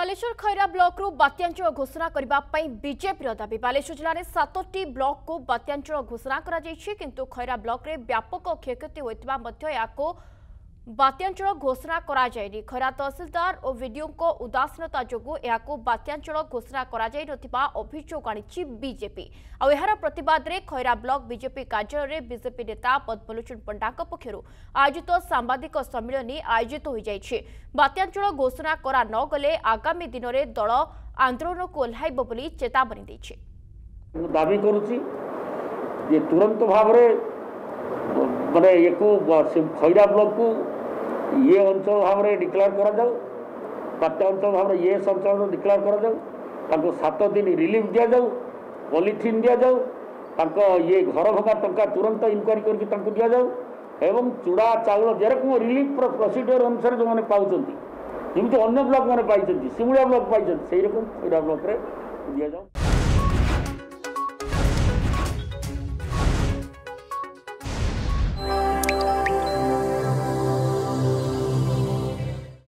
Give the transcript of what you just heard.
ବାଲେଶ୍ୱର ଖଇରା ବ୍ଲକରୁ ବାତ୍ୟାଞ୍ଚଳ ଘୋଷଣା କରିବା ପାଇଁ ବିଜେପିର ଦାବି ବାଲେଶ୍ୱର ଜିଲ୍ଲାରେ ସାତଟି ବ୍ଲକକୁ ବାତ୍ୟାଞ୍ଚଳ ଘୋଷଣା କରାଯାଇଛି କିନ୍ତୁ ଖଇରା ବ୍ଲକରେ ବ୍ୟାପକ କ୍ଷୟକ୍ଷତି ହୋଇଥିବା ମଧ୍ୟ ଏହାକୁ ବାତ୍ୟାଞ୍ଚଳ ଘୋଷଣା କରାଯାଇନି ଖରା ତହସିଲଦାର ଓ ବିଡିଓଙ୍କ ଉଦାସୀନତା ଯୋଗୁଁ ଏହାକୁ ବାତ୍ୟାଞ୍ଚଳ ଘୋଷଣା କରାଯାଇନଥିବା ଅଭିଯୋଗ ଆଣିଛି ବିଜେପି ଆଉ ଏହାର ପ୍ରତିବାଦରେ ଖଇରା ବ୍ଲକ ବିଜେପି କାର୍ଯ୍ୟାଳୟରେ ବିଜେପି ନେତା ପଦ୍ମଲୋଚନ ପଣ୍ଡାଙ୍କ ପକ୍ଷରୁ ଆୟୋଜିତ ସାମ୍ବାଦିକ ସମ୍ମିଳନୀ ଆୟୋଜିତ ହୋଇଯାଇଛି ବାତ୍ୟାଞ୍ଚଳ ଘୋଷଣା କରା ନ ଗଲେ ଆଗାମୀ ଦିନରେ ଦଳ ଆନ୍ଦୋଳନକୁ ଓହ୍ଲାଇବ ବୋଲି ଚେତାବନୀ ଦେଇଛି ଦାବି କରୁଛି ଯେ ତୁରନ୍ତ ଭାବରେ ମାନେ ସେ ଖଇରା ବ୍ଲକକୁ ଇଏ ଅଞ୍ଚଳ ଭାବରେ ଡିକ୍ଲେୟାର କରାଯାଉ ବାତ୍ୟା ଅଞ୍ଚଳ ଭାବରେ ଇଏସ୍ ଅଞ୍ଚଳ ଡିକ୍ଲେୟାର କରାଯାଉ ତାଙ୍କୁ ସାତ ଦିନ ରିଲିଫ୍ ଦିଆଯାଉ ପଲିଥିନ୍ ଦିଆଯାଉ ତାଙ୍କ ଇଏ ଘର ଭଙ୍ଗା ଟଙ୍କା ତୁରନ୍ତ ଇନକ୍ୱାରି କରିକି ତାଙ୍କୁ ଦିଆଯାଉ ଏବଂ ଚୁଡ଼ା ଚାଉଳ ଯେରକମ ରିଲିଫ୍ର ପ୍ରୋସିଡ଼ିଓର ଅନୁସାରେ ଯେଉଁମାନେ ପାଉଛନ୍ତି ଯେମିତି ଅନ୍ୟ ବ୍ଲକମାନେ ପାଇଛନ୍ତି ଶିମୁଳିଆ ବ୍ଲକ୍ ପାଇଛନ୍ତି ସେଇ ରକମ ଖଇରା ବ୍ଲକରେ ଦିଆଯାଉ